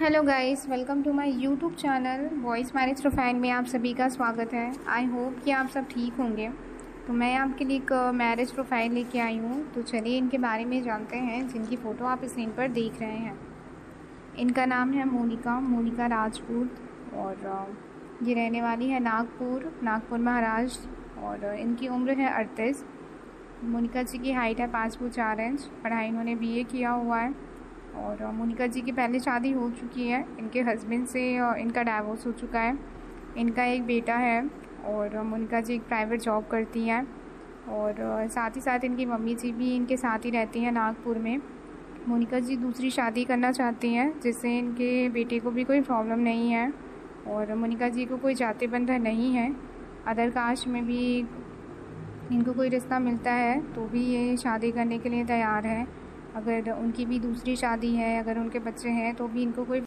Hello guys welcome to my YouTube channel voice marriage profile में आप सभी का स्वागत है। आई होप कि आप सब ठीक होंगे। तो मैं आपके लिए एक मैरिज प्रोफ़ाइल लेके आई हूँ। तो चलिए इनके बारे में जानते हैं, जिनकी फ़ोटो आप स्क्रीन पर देख रहे हैं। इनका नाम है मोनिका मोनिका राजपूत और ये रहने वाली है नागपुर नागपुर महाराष्ट्र और इनकी उम्र है अड़तीस। मोनिका जी की हाइट है पाँच फुट चार इंच, पढ़ाई इन्होंने बीए किया हुआ है। और मोनिका जी की पहले शादी हो चुकी है। इनके हस्बैंड से इनका डाइवोर्स हो चुका है। इनका एक बेटा है और मोनिका जी एक प्राइवेट जॉब करती हैं। और साथ ही साथ इनकी मम्मी जी भी इनके साथ ही रहती हैं नागपुर में। मोनिका जी दूसरी शादी करना चाहती हैं, जिससे इनके बेटे को भी कोई प्रॉब्लम नहीं है। और, मोनिका जी को कोई जाति बंधन नहीं है। अदर कास्ट में भी इनको कोई रिश्ता मिलता है तो भी ये शादी करने के लिए तैयार है। अगर उनकी भी दूसरी शादी है अगर उनके बच्चे हैं तो भी इनको कोई